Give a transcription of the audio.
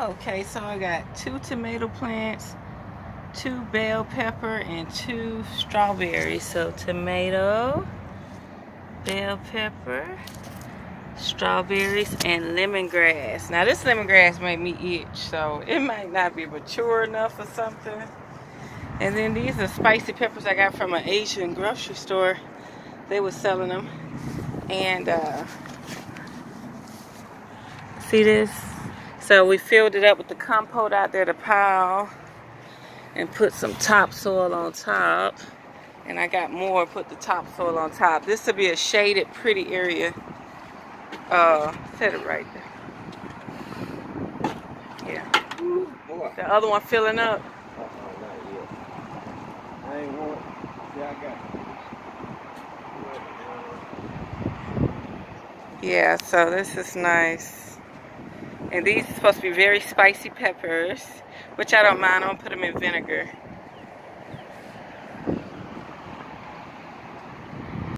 Okay, so I got two tomato plants, two bell pepper, and two strawberries. So tomato, bell pepper, strawberries, and lemongrass. Now this lemongrass made me itch, so it might not be mature enough or something. And then these are spicy peppers I got from an Asian grocery store. They were selling them. And uh, see this? So we filled it up with the compote out there to pile and put some topsoil on top. And I got more, put the topsoil on top. This will be a shaded, pretty area. Uh, set it right there. Yeah. The other one filling up. Yeah, so this is nice. And these are supposed to be very spicy peppers, which I don't mind. To put them in vinegar.